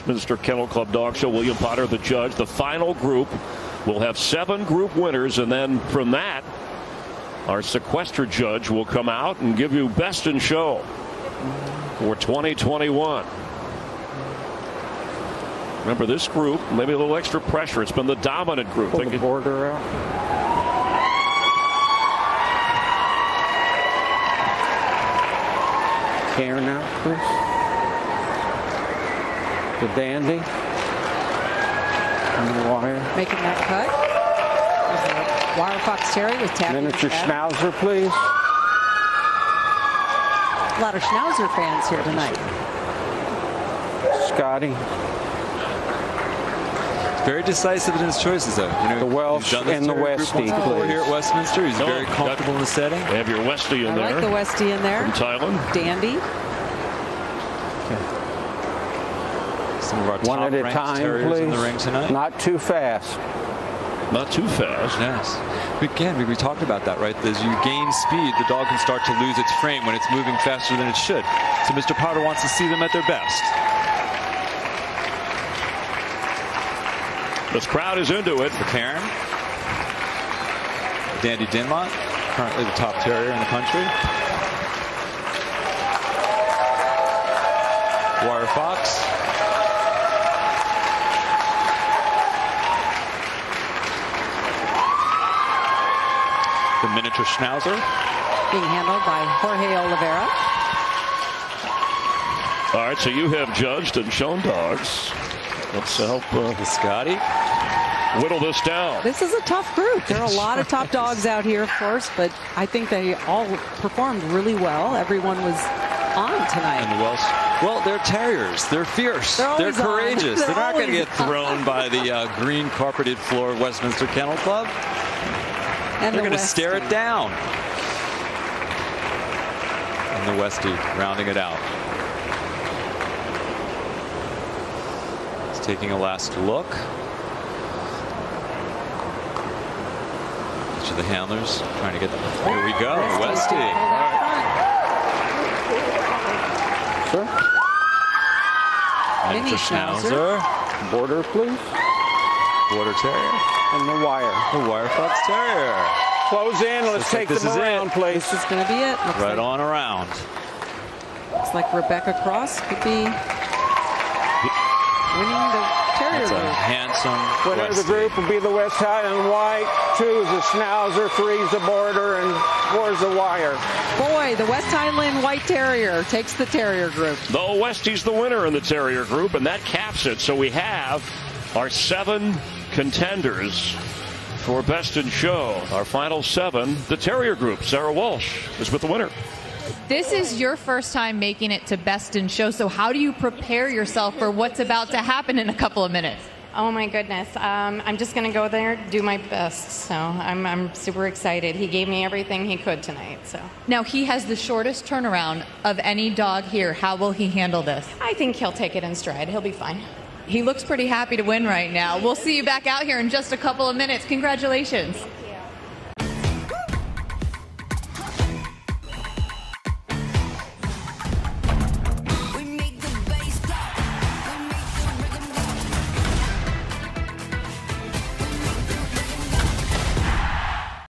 Westminster Kennel Club Dog Show. William Potter, the judge. The final group will have seven group winners, and then from that, our sequester judge will come out and give you best in show for 2021. Remember this group, maybe a little extra pressure. It's been the dominant group. Pull the border out. Cairn out, please. The dandy. And the wire. Making that cut. Wire Fox Terry with tapping. Miniature his head. schnauzer, please. A lot of Schnauzer fans here tonight. Scotty. Very decisive in his choices, though. You know, The Welsh he's done this and the Westie, once please. here at Westminster. He's No, very comfortable in the setting. They have your Westie in I there I like the Westie in there. from Thailand. Dandy. Some of our One at a time, terriers in the please. ring tonight. Not too fast. Not too fast. Yes. Again, we, we talked about that, right? As you gain speed, the dog can start to lose its frame when it's moving faster than it should. So Mr. Potter wants to see them at their best. This crowd is into it. For Cairn. Dandy Dinmont, currently the top terrier in the country. Wire Fox. The miniature schnauzer. Being handled by Jorge Oliveira. All right, so you have judged and shown dogs. Let's help uh, Scotty. whittle this down. This is a tough group. There are a lot of top dogs out here, of course, but I think they all performed really well. Everyone was on And tonight. the Welsh. Well, they're terriers. They're fierce. They're They're, courageous. They're They're, not going to get thrown by the uh, green carpeted floor of Westminster Kennel Club. And They're the going to stare it down. And the Westie rounding it out. He's taking a last look. Each of the handlers trying to get. Here we go, Westie. Westie. Pulled out Mini Miniature Schnauzer. Schnauzer. Border, please. Border Terrier. And the wire. The Wire Fox Terrier. Close in. Let's Looks like take this them is it. around, please. This is going to be it. Looks Right like, on around. Looks like Rebecca Cross could be winning the terrier It's a group. handsome Winner of the group will be the West Highland White. Two is the Schnauzer. Three is the Border. And four is the Wire. Boy, the West Highland White Terrier takes the terrier group. The Westie's the winner in the Terrier group, and that caps it. So we have our seven contenders for Best in Show. Our final seven, the Terrier group. Sarah Walsh is with the winner. This is your first time making it to Best in Show, so how do you prepare yourself for what's about to happen in a couple of minutes? Oh my goodness. Um, I'm just going to go there, do my best. So I'm, I'm super excited. He gave me everything he could tonight. So Now, he has the shortest turnaround of any dog here. How will he handle this? I think he'll take it in stride. He'll be fine. He looks pretty happy to win right now. We'll see you back out here in just a couple of minutes. Congratulations.